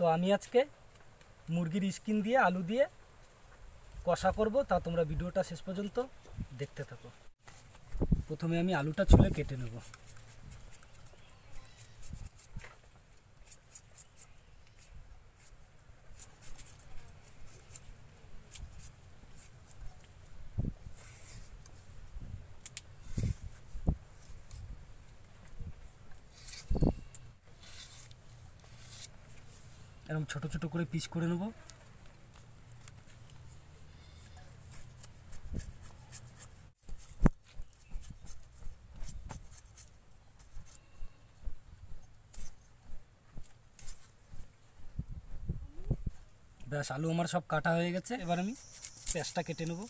তো আমি আজকে মুরগির স্কিন দিয়ে, আলু দিয়ে কষা করব। তা তোমরা ভিডিওটা শেষ পর্যন্ত দেখতে থাকো। প্রথমে আমি আলুটা ছুলে কেটে নেব। এরকম ছোট ছোট করে পিস করে নেব। ব্যাস, আলু আমার সব কাটা হয়ে গেছে। এবার আমি পেঁয়াজটা কেটে নেব।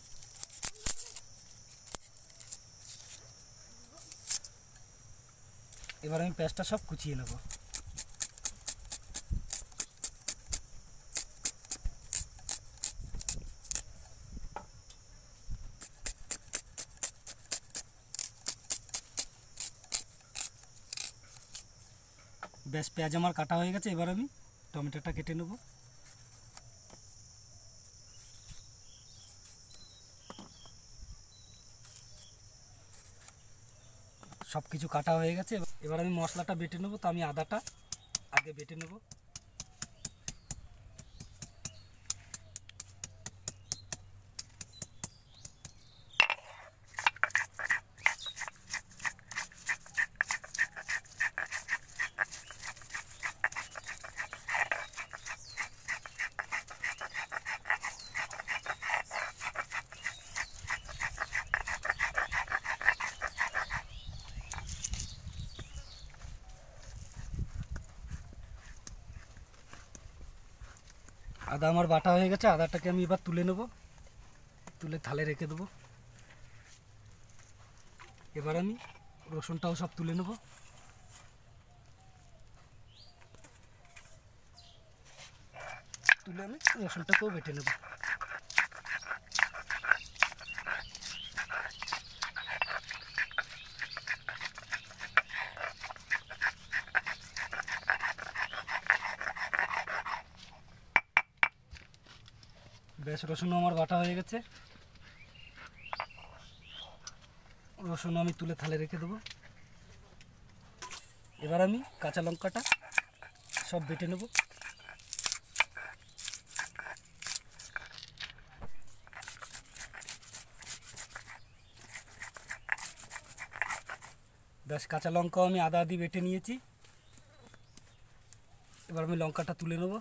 এবার আমি পেঁয়াজটা সব কুচিয়ে নেব। বেশ পেঁয়াজ আমার কাটা হয়ে গেছে, এবার আমি টমেটোটা কেটে নেব। সব কিছু কাটা হয়ে গেছে, এবার আমি মশলাটা বেটে নেব, তো আমি আদাটা আগে বেটে নেব। আদা আমার বাটা হয়ে গেছে, আদাটাকে আমি এবার তুলে নেব। তুলে থালে রেখে দেবো। এবার আমি রসুনটাও সব তুলে নেব। তুলে আমি রসুনটাকেও বেটে নেব। বেশ রসুন আমার বাটা হয়ে গেছে। রসুন আমি তুলে থালে রেখে দেবো। এবার আমি কাঁচা লঙ্কাটা সব বেটে নেব। বেশ, কাঁচা লঙ্কাও আমি আদা আদি বেটে নিয়েছি। এবার আমি লঙ্কাটা তুলে নেব।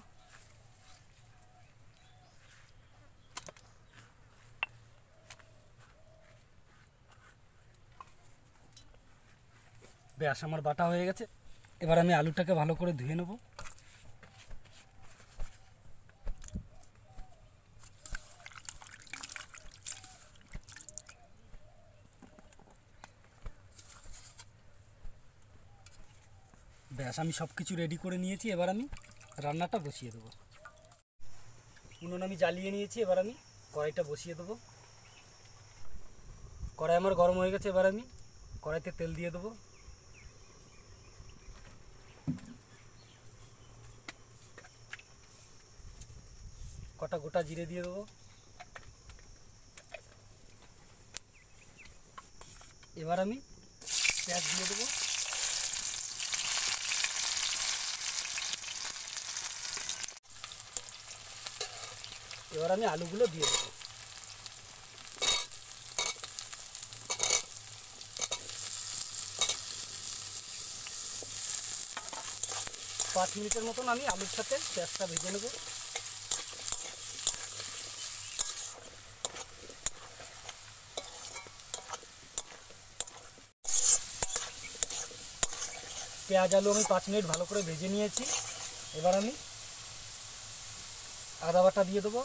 ব্যাস, আমার বাটা হয়ে গেছে। এবার আমি আলুটাকে ভালো করে ধুয়ে নেব। ব্যাস, আমি সব কিছু রেডি করে নিয়েছি। এবার আমি রান্নাটা বসিয়ে দেবো। উনুন আমি জ্বালিয়ে নিয়েছি। এবার আমি কড়াইটা বসিয়ে দেবো। কড়াই আমার গরম হয়ে গেছে। এবার আমি কড়াইতে তেল দিয়ে দেবো। কটা গোটা জিরে দিয়ে দেবো। এবার আমি পেঁয়াজ দিয়ে দেবো। এবার আমি আলুগুলো দিয়ে দেবো। পাঁচ মিনিটের মতন আমি আলুর সাথে পেঁয়াজটা ভেজে নেব। পেঁয়াজ আলু আমি পাঁচ মিনিট ভালো করে ভেজে নিয়েছি। এবার আমি আদা বাটা দিয়ে দেবো,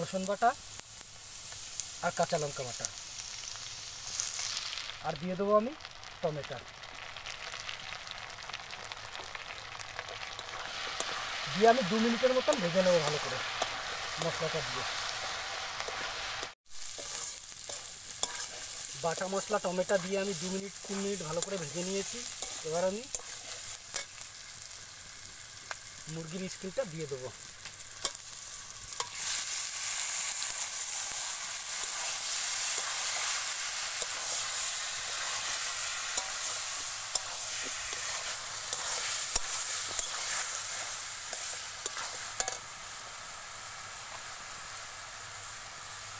রসুন বাটা আর কাঁচা লঙ্কা বাটা। আর দিয়ে দেবো আমি টমেটো। দিয়ে আমি দু মিনিটের মতন ভেজে নেব ভালো করে মশলাটা দিয়ে। বাটা মশলা, টমেটো দিয়ে আমি দু মিনিট, তিন মিনিট ভালো করে ভেজে নিয়েছি। এবার আমি মুরগির স্কিনটা দিয়ে দেবো।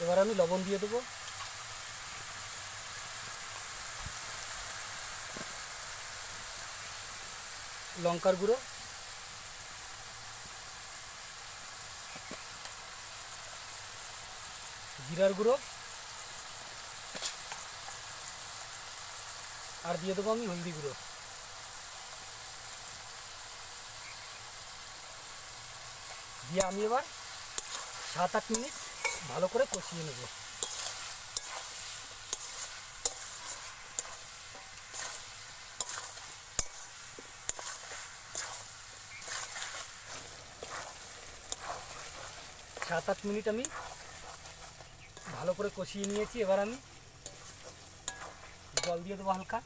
এবার আমি লবণ দিয়ে দেবো। লঙ্কার গুঁড়ো। জিরার গুঁড়ো। আর দিয়ে দেবো আমি হলদি গুঁড়ো। দিয়ে আমি এবার সাত আট মিনিট ভালো করে কষিয়ে নেব। সাত আট মিনিট আমি ভালো করে কষিয়ে নিয়েছি। এবার আমি জল দিয়ে দেবো হালকা।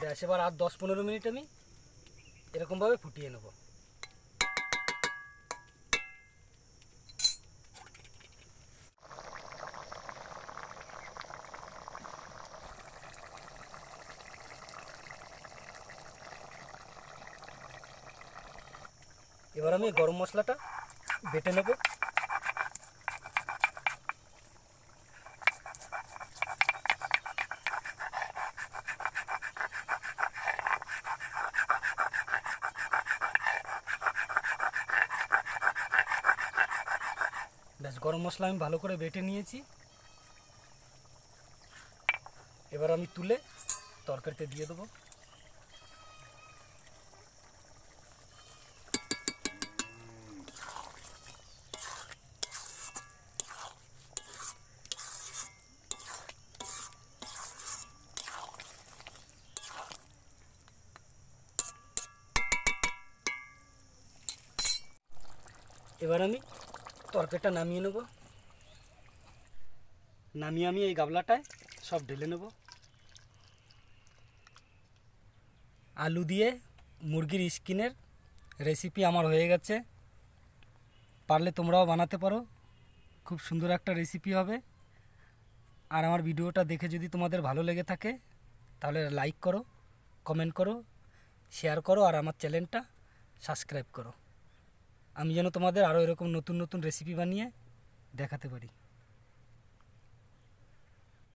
ব্যাস, এবার আর দশ পনেরো মিনিট আমি এরকমভাবে ফুটিয়ে নেব। এবার আমি গরম মশলাটা বেটে নেব। ব্যাস, গরম মশলা আমি ভালো করে বেটে নিয়েছি। এবার আমি তুলে তরকারিতে দিয়ে দেবো। এবার আমি তরকারিটা নামিয়ে নেব। নামিয়ে আমি এই গাবলাটায় সব ঢেলে নেব। আলু দিয়ে মুরগির স্কিনের রেসিপি আমার হয়ে গেছে। পারলে তোমরাও বানাতে পারো। খুব সুন্দর একটা রেসিপি হবে। আর আমার ভিডিওটা দেখে যদি তোমাদের ভালো লেগে থাকে, তাহলে লাইক করো, কমেন্ট করো, শেয়ার করো, আর আমার চ্যানেলটা সাবস্ক্রাইব করো। আমি যেন তোমাদের আরও এরকম নতুন নতুন রেসিপি বানিয়ে দেখাতে পারি।